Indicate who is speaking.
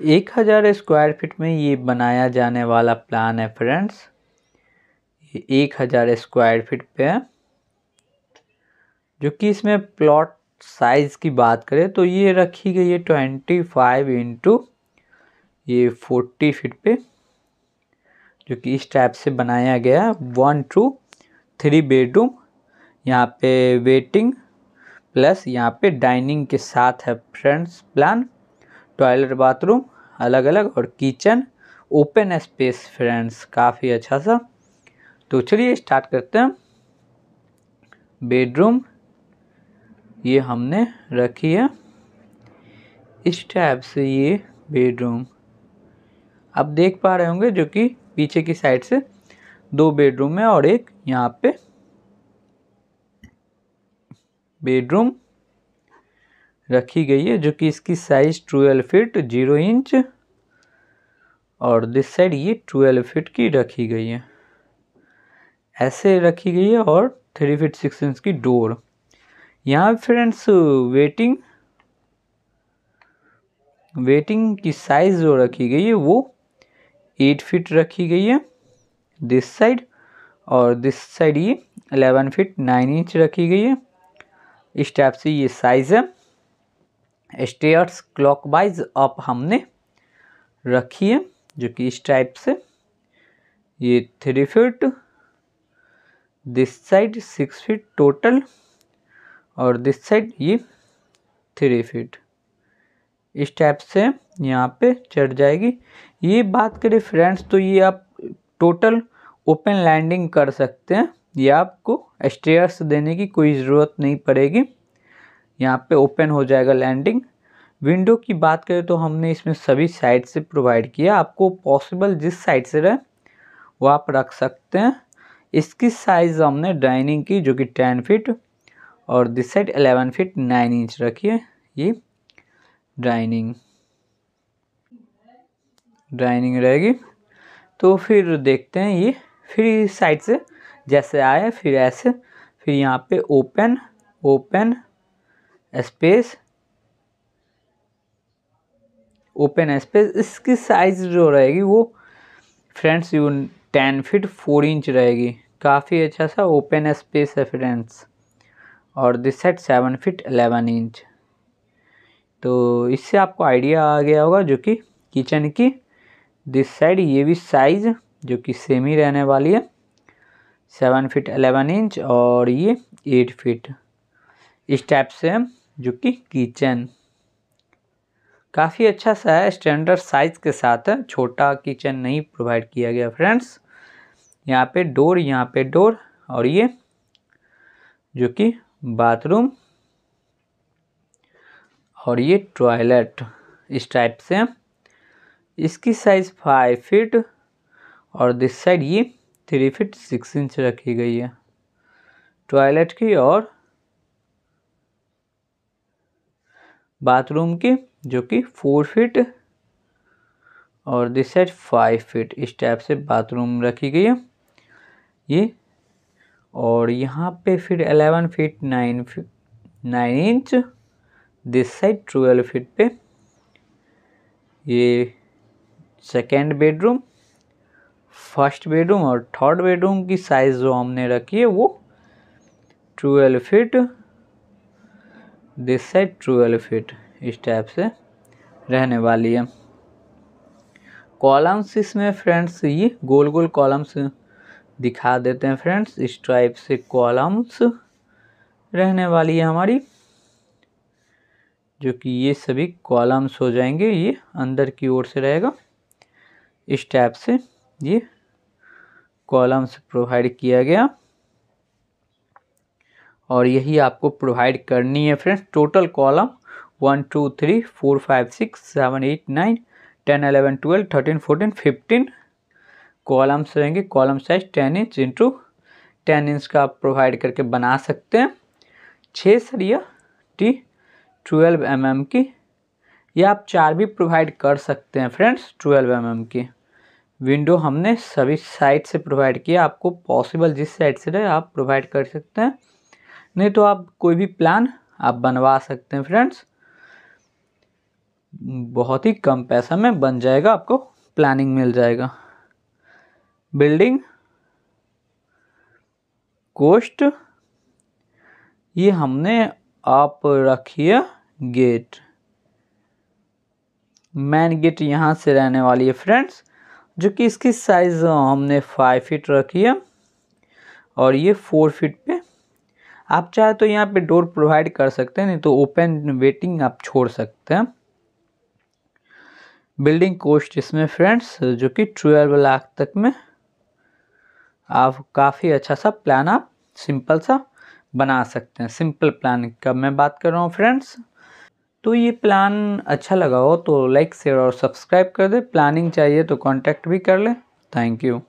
Speaker 1: एक हज़ार square feet में ये बनाया जाने वाला प्लान है फ्रेंड्स। ये एक हज़ार स्क्वायर फीट पे है। जो कि इसमें प्लॉट साइज़ की बात करें तो ये रखी गई है ट्वेंटी फाइव इंटू ये फोर्टी फीट पे, जो कि इस टाइप से बनाया गया है। वन टू थ्री बेडरूम, यहाँ पे वेटिंग प्लस यहाँ पे डाइनिंग के साथ है फ्रेंड्स प्लान। टॉयलेट बाथरूम अलग अलग और किचन। ओपन स्पेस, फ्रेंड्स, काफ़ी अच्छा सा। तो चलिए स्टार्ट करते हैं। बेडरूम, ये हमने रखी है। इस टाइप से ये बेडरूम। आप देख पा रहे होंगे जो कि पीछे की साइड से दो बेडरूम है और एक यहाँ पे बेडरूम। रखी गई है, जो कि इसकी size twelve feet zero inch और दिस साइड ये ट्वेल्व फिट की रखी गई है। ऐसे रखी गई है और थ्री फिट सिक्स इंच की डोर यहाँ फ्रेंड्स वेटिंग वेटिंग की साइज़ जो रखी गई है, वो एट फिट रखी गई है दिस साइड और दिस साइड ये अलेवन फिट नाइन इंच रखी गई है। इस टाइप से ये साइज़ है। स्टेयर्स क्लॉकवाइज अप हमने रखी है, जो कि इस टाइप से। ये three feet this side six feet total और दिस साइड ये थ्री फीट इस टाइप से यहाँ पे चढ़ जाएगी। ये बात करें फ्रेंड्स तो ये आप टोटल ओपन लैंडिंग कर सकते हैं। ये आपको स्टेयर्स देने की कोई ज़रूरत नहीं पड़ेगी। यहाँ पे ओपन हो जाएगा लैंडिंग विंडो की बात करें तो हमने इसमें सभी साइड से प्रोवाइड किया. आपको पॉसिबल जिस साइड से रहे, वो आप रख सकते हैं. इसकी साइज़ हमने डाइनिंग की, जो कि टेन फीट और this side eleven feet nine inch रखी है ये डाइनिंग डाइनिंग रहेगी. तो फिर देखते हैं ये. फिर इस साइड से जैसे आए फिर ऐसे. फिर यहाँ पे open open space open space इसकी साइज़ जो रहेगी वो friends you ten feet four inch रहेगी। काफ़ी अच्छा सा ओपन स्पेस है फ्रेंड्स और this side seven feet eleven inch तो इससे आपको आइडिया आ गया होगा जो कि किचन की। दिस साइड ये भी साइज़ जो कि सेम ही रहने वाली है। सेवन फिट एलेवन इंच और ये एट फिट इस टाइप से जो कि किचन। काफ़ी अच्छा सा है स्टैंडर्ड साइज़ के साथ। है छोटा किचन नहीं प्रोवाइड किया गया फ्रेंड्स यहाँ पे डोर यहाँ पे डोर और ये जो कि बाथरूम और ये टॉयलेट इस टाइप से। इसकी साइज़ फाइव फीट और दिस साइड ये थ्री फीट सिक्स इंच रखी गई है। टॉयलेट की और बाथरूम की, जो कि फोर फीट और दिस साइड फाइव फीट इस टाइप से बाथरूम रखी गई है। ये और यहाँ पे फिर eleven feet nine feet nine inch this side twelve feet पे। ये सेकेंड बेडरूम फ़र्स्ट बेडरूम और थर्ड बेडरूम की साइज़ जो हमने रखी है वो twelve feet this side twelve feet इस टाइप से रहने वाली है। कॉलम्स इसमें फ्रेंड्स ये गोल गोल कॉलम्स दिखा देते हैं फ्रेंड्स इस टाइप से कॉलम्स रहने वाली है हमारी, जो कि ये सभी कॉलम्स हो जाएँगे, ये अंदर की ओर से रहेगा। इस टाइप से ये कॉलम्स प्रोवाइड किया गया। और यही आपको प्रोवाइड करनी है friends total column one two three four five six seven eight nine ten eleven twelve thirteen fourteen fifteen columns रहेंगे. Column size ten inch into ten inch का आप प्रोवाइड करके बना सकते हैं. छः सरिया टी ट्वेल्व एम mm की. या आप चार भी प्रोवाइड कर सकते हैं फ्रेंड्स ट्वेल्व एम mm की. विंडो हमने सभी साइड से प्रोवाइड किया. आपको पॉसिबल जिस साइड से रहे आप प्रोवाइड कर सकते हैं. नहीं तो आप कोई भी प्लान आप बनवा सकते हैं फ्रेंड्स बहुत ही कम पैसा में बन जाएगा, आपको प्लानिंग मिल जाएगा. बिल्डिंग कोस्ट ये हमने आप रखी है गेट मैन गेट यहाँ से रहने वाली है फ्रेंड्स जो कि इसकी साइज़ हमने फाइव फीट रखी है और ये फोर फीट पे आप चाहे तो यहाँ पे डोर प्रोवाइड कर सकते हैं, नहीं तो ओपन वेटिंग आप छोड़ सकते हैं। बिल्डिंग कोस्ट इसमें फ्रेंड्स जो कि ट्वेल्व लाख तक में आप काफ़ी अच्छा सा प्लान आप सिंपल सा बना सकते हैं। सिंपल प्लान का मैं बात कर रहा हूँ फ्रेंड्स तो ये प्लान अच्छा लगा हो तो लाइक शेयर और सब्सक्राइब कर दे। प्लानिंग चाहिए तो कांटेक्ट भी कर ले। Thank you